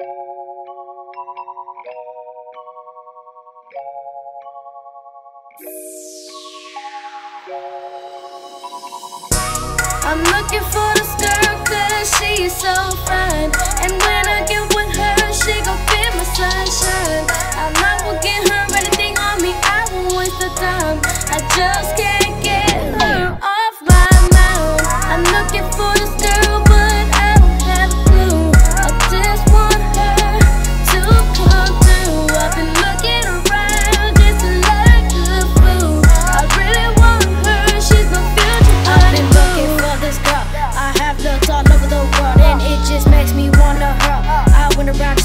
I'm looking for this girl cause she so fine. And when I get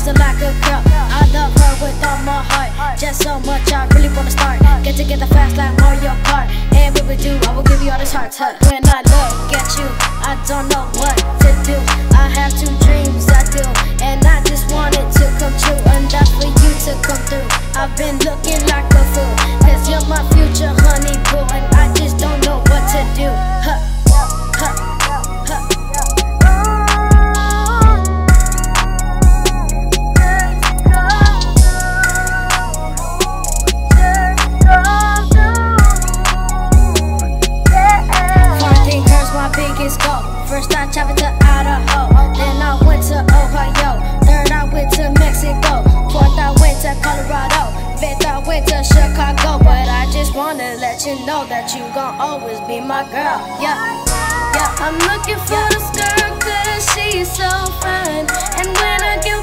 went around just to like a girl. I love her with all my heart, just so much I really wanna start. Get together fast like Mario Kart, and we do, I will give you all this heart. Huh. When I look at you, I don't know what to do. I have two dreams, I do, and I just want it to come true. Enough for you to come through. I've been looking like biggest goal. First I traveled to Idaho, then I went to Ohio. Third I went to Mexico. Fourth I went to Colorado. Fifth I went to Chicago. But I just wanna let you know that you gon' always be my girl. Yeah, yeah. I'm looking for this girl cause she is so fine And when I get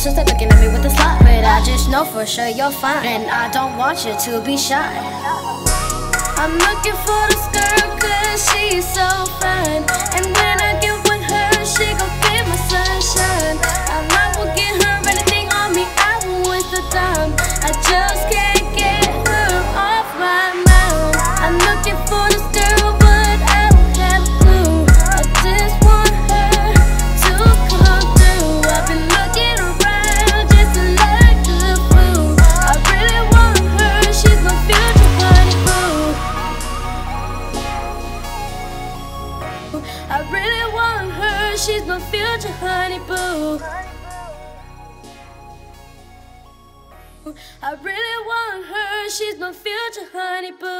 Sister looking at me with a sly, but I just know for sure you're fine, and I don't want you to be shy. I'm looking for this girl cause she is so fine And when I get with her, she gon' she's my future honey boo. I really want her, she's my future honey boo.